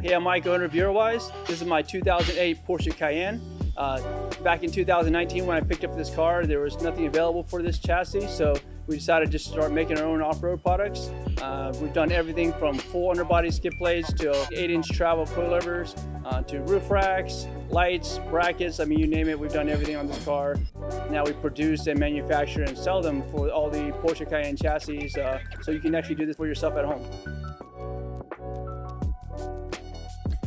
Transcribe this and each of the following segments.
Hey, I'm Mike, owner of Eurowise. This is my 2008 Porsche Cayenne. Uh, back in 2019 when I picked up this car, there was nothing available for this chassis, so we decided just to start making our own off-road products. Uh, we've done everything from full underbody skid plates to 8-inch travel coilovers uh, to roof racks, lights, brackets, I mean you name it, we've done everything on this car. Now we produce and manufacture and sell them for all the Porsche Cayenne chassis, uh, so you can actually do this for yourself at home.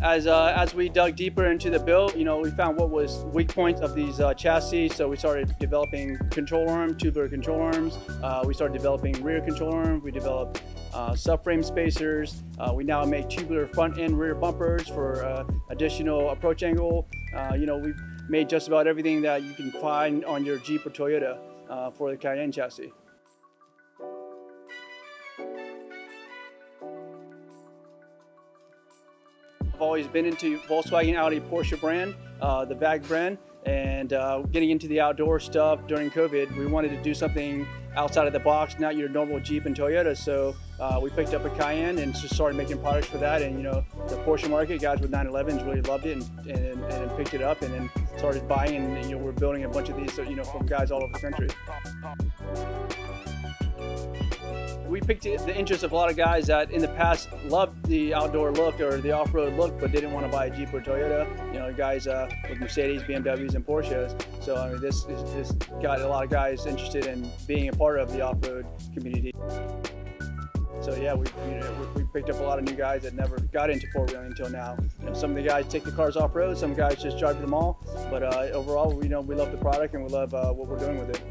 As, uh, as we dug deeper into the build, you know, we found what was weak points of these uh, chassis. So we started developing control arm, tubular control arms. Uh, we started developing rear control arm. We developed uh, subframe spacers. Uh, we now make tubular front and rear bumpers for uh, additional approach angle. you know, we've made just about everything that you can find on your Jeep or Toyota for the Cayenne chassis. I've always been into Volkswagen, Audi, Porsche brand, uh, the VAG brand, and uh, getting into the outdoor stuff during COVID, we wanted to do something outside of the box, not your normal Jeep and Toyota. So uh, we picked up a Cayenne and just started making products for that. And you know, the Porsche market, guys with 911s really loved it and, and, and picked it up and then started buying. And you know, we're building a bunch of these, you know, from guys all over the country we picked the interest of a lot of guys that in the past loved the outdoor look or the off-road look, but didn't want to buy a Jeep or Toyota. You know, guys uh, with Mercedes, BMWs, and Porsches. So I mean, this, this got a lot of guys interested in being a part of the off-road community. So yeah, we, you know, we picked up a lot of new guys that never got into four wheeling until now. You know, some of the guys take the cars off road, some guys just drive to the mall. But uh, overall, you know, we love the product and we love uh, what we're doing with it.